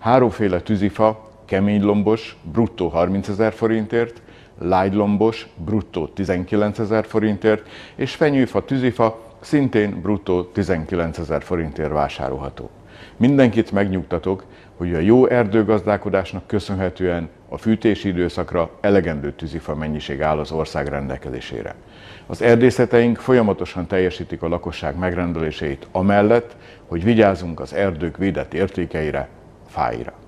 Háromféle tűzifa, keménylombos, bruttó 30 ezer forintért, lágylombos, bruttó 19 ezer forintért, és fenyőfa tűzifa szintén bruttó 19 ezer forintért vásárolható. Mindenkit megnyugtatok, hogy a jó erdőgazdálkodásnak köszönhetően a fűtési időszakra elegendő tűzifa mennyiség áll az ország rendelkezésére. Az erdészeteink folyamatosan teljesítik a lakosság megrendeléseit amellett, hogy vigyázunk az erdők védett értékeire, Faira.